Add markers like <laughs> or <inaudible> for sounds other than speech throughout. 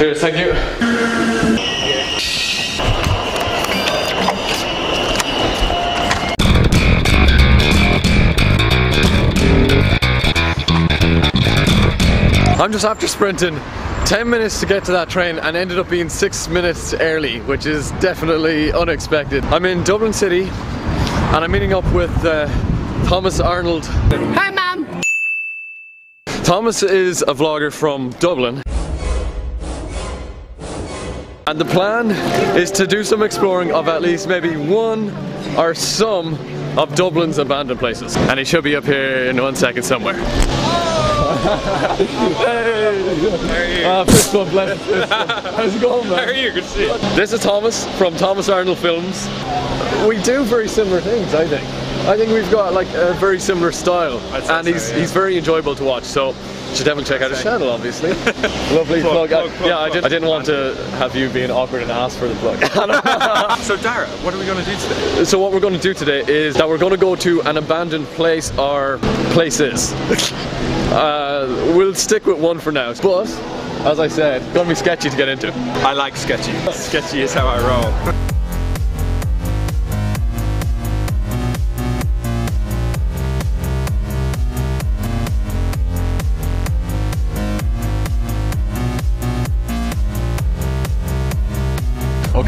Cheers, thank you. I'm just after sprinting 10 minutes to get to that train and ended up being 6 minutes early, which is definitely unexpected. I'm in Dublin City and I'm meeting up with uh, Thomas Arnold. Hi, Mom. Thomas is a vlogger from Dublin. And the plan is to do some exploring of at least maybe one or some of Dublin's abandoned places. And he should be up here in one second somewhere. <laughs> hey! Fist bump left. How's it going, man? How are you? Good to see you. This is Thomas from Thomas Arnold Films. We do very similar things, I think. I think we've got like a very similar style, and so, he's yeah. he's very enjoyable to watch. So you should definitely check out his channel, obviously. <laughs> Lovely Plug, plug. I- plug, plug, yeah, I, did, I didn't want to have you being awkward and ask for the plug. <laughs> <laughs> So Dara, what are we going to do today? so what we're going to do today is that we're going to go to an abandoned place or places. uh, we'll stick with one for now, but as I said, it's going to be sketchy to get into. I like sketchy. Sketchy is how I roll.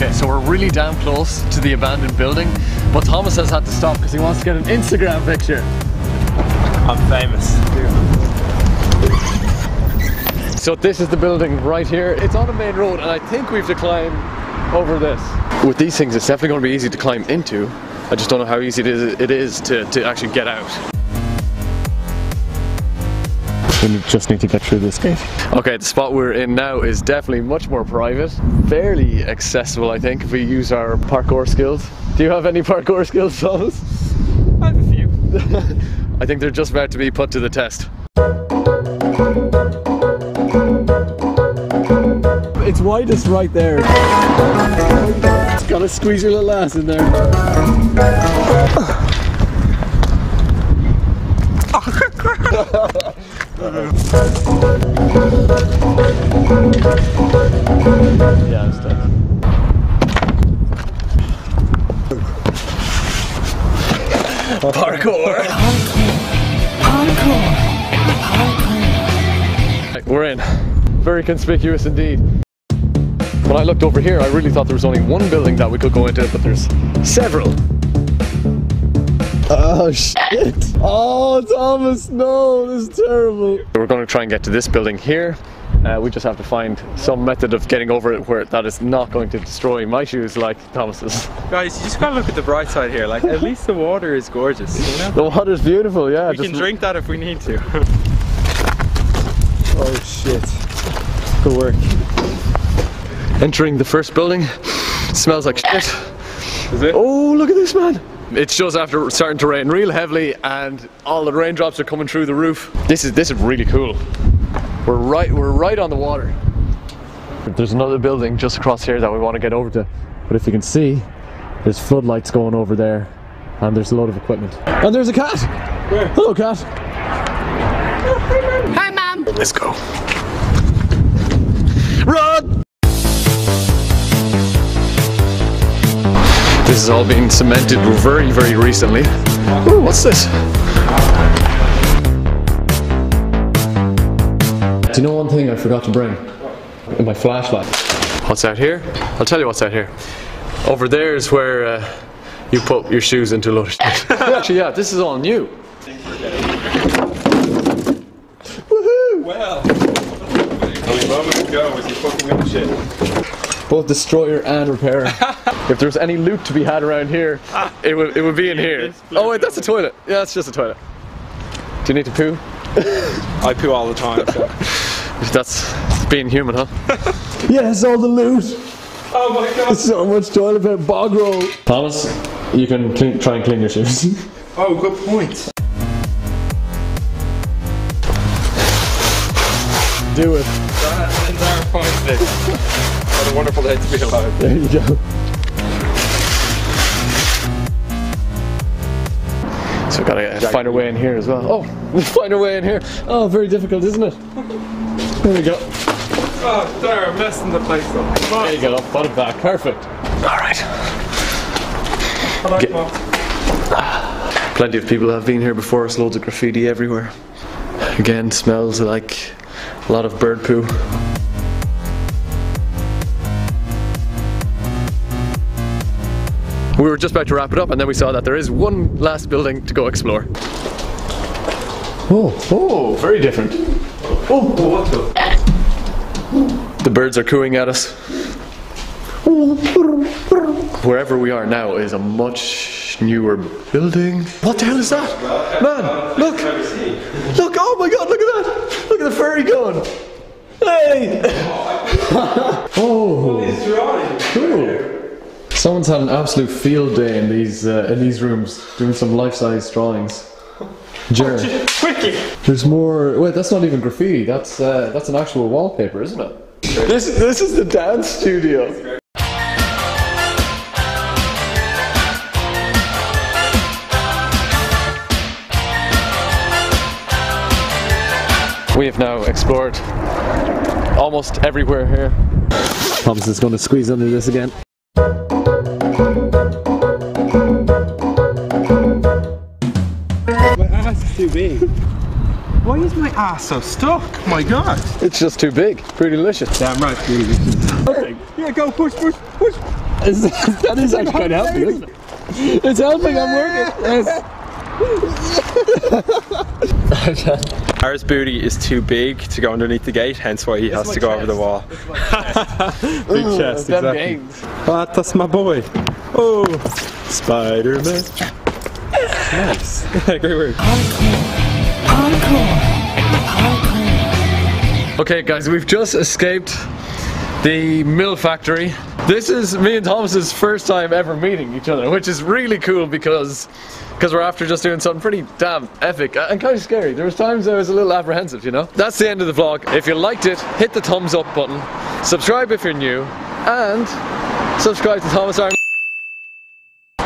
Okay, so we're really damn close to the abandoned building, but Thomas has had to stop because he wants to get an Instagram picture. I'm famous. So this is the building right here. It's on a main road and I think we have to climb over this. With these things, it's definitely going to be easy to climb into. I just don't know how easy it is, it is to, to actually get out. We just need to get through this gate. Okay, the spot we're in now is definitely much more private. Fairly accessible, I think, if we use our parkour skills. Do you have any <laughs> parkour skills, Thomas? I have a few. <laughs> I think they're just about to be put to the test. It's widest right there. It's gotta squeeze your little ass in there. <laughs> yeah, tough. Parkour! Right, We're in. Very conspicuous indeed. When I looked over here, I really thought there was only one building that we could go into, but there's several. Oh shit! Oh, Thomas, no, this is terrible. We're going to try and get to this building here. Uh, we just have to find some method of getting over it where that is not going to destroy my shoes like Thomas's. Guys, you just gotta look at the bright side here. Like, at <laughs> least the water is gorgeous, you know? The water's beautiful, yeah. We can drink that if we need to. Oh shit. Good work. Entering the first building. Smells like shit. Is it? Oh, look at this, man. It's just after starting to rain real heavily and all the raindrops are coming through the roof. This is this is really cool. We're right we're right on the water. There's another building just across here that we want to get over to. But if you can see, there's floodlights going over there and there's a load of equipment. And there's a cat. Where? Hello cat. Hi, Mom. Let's go. This is all being cemented very, very recently. Ooh, what's this? Do you know one thing I forgot to bring? My flashlight. What's out here? I'll tell you what's out here. Over there is where uh, you put your shoes into a load of shit. Actually, yeah, this is all new. Woohoo! Well, only moments ago was he fucking up shit. Both destroyer and repairer. <laughs> if there's any loot to be had around here, ah. it would it would be in here. Oh wait, that's a toilet. Yeah, that's just a toilet. Do you need to poo? <laughs> I poo all the time, so. <laughs> That's being human, huh? yes, all the loot. Oh my god. So much toilet paper, bog roll. Thomas, you can clean, try and clean your shoes. Oh, good point. Do it. That's an entire point this. What a wonderful day to be alive. There you go. So gotta find our way in here as well. Oh, we find our way in here. Oh, very difficult, isn't it? There we go. Oh, there, I'm messing the place up. Come. There you go, put it back. Perfect. All right. I like Get- Plenty of people have been here before us, loads of graffiti everywhere. Again, smells like a lot of bird poo. We were just about to wrap it up and then we saw that there is one last building to go explore. Oh, oh, very different. Oh, what the? The birds are cooing at us. Wherever we are now is a much newer building. What the hell is that? Man, look! Look, oh my god, look at that! Look at the furry going! Hey! <laughs> oh, cool. Someone's had an absolute field day in these uh, in these rooms doing some life-size drawings. <laughs> Jared, Quickly. there's more. Wait, that's not even graffiti. That's uh, that's an actual wallpaper, isn't it? This this is the dance studio. We have now explored almost everywhere here. Thomas is going to squeeze under this again. My ass is too big. Why is my ass so stuck? My god. It's just too big. Pretty delicious. Damn right, dude. Yeah, go push, push, push. that is actually kind of helping, isn't it? It's helping, I'm working. Yes. <laughs> Harris booty is too big to go underneath the gate, hence why he has to go over the chest. wall. <laughs> big chest, Them exactly. gains. Ah, that's my boy. Oh, Spider Man. Nice. <laughs> Great work. Okay, guys, we've just escaped the mill factory. This is me and Thomas's first time ever meeting each other, which is really cool because because we're after just doing something pretty damn epic and kind of scary. There was times I was a little apprehensive, you know. That's the end of the vlog. If you liked it, hit the thumbs up button, subscribe if you're new, and subscribe to Thomas Arm.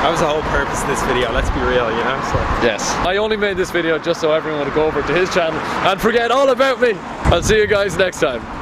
That was the whole purpose of this video. Let's be real, you know. So. Yes. I only made this video just so everyone would go over to his channel and forget all about me. I'll see you guys next time.